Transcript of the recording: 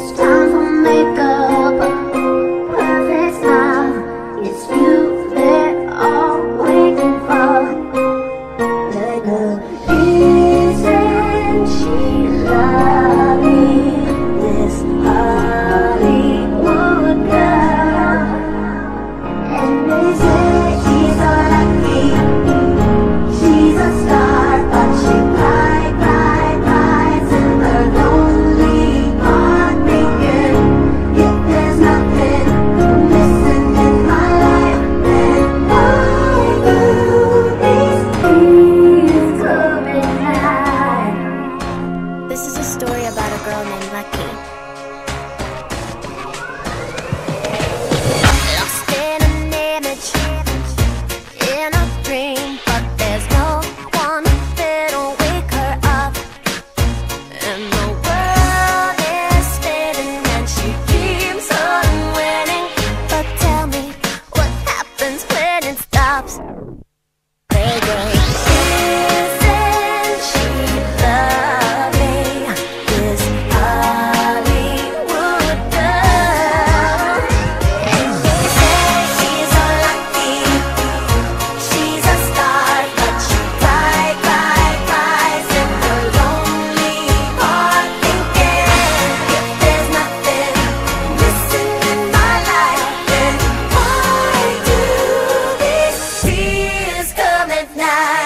It's time for makeup, perfect smile. It's you they're all waiting for. night.